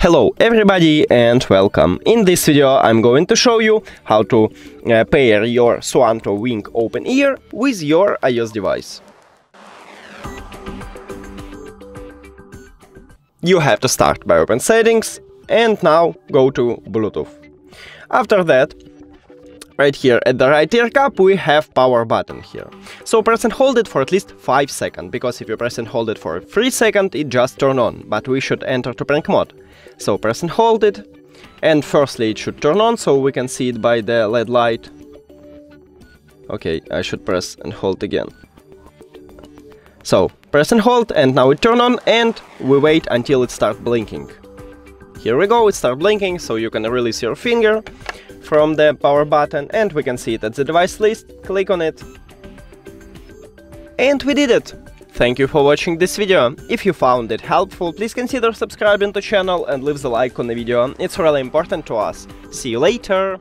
Hello everybody and welcome. In this video I'm going to show you how to uh, pair your Suunto Wing Open Ear with your iOS device. You have to start by open settings and now go to Bluetooth. After that, right here at the right ear cup we have power button here. So press and hold it for at least 5 seconds, because if you press and hold it for 3 seconds it just turn on, but we should enter to pairing mode. So press and hold it, and firstly it should turn on so we can see it by the LED light. Okay, I should press and hold again. So, press and hold and now it turn on and we wait until it start blinking. Here we go, it start blinking, so you can release your finger from the power button and we can see it at the device list, click on it. And we did it! Thank you for watching this video. If you found it helpful, please consider subscribing to channel and leave the like on the video, it's really important to us. See you later!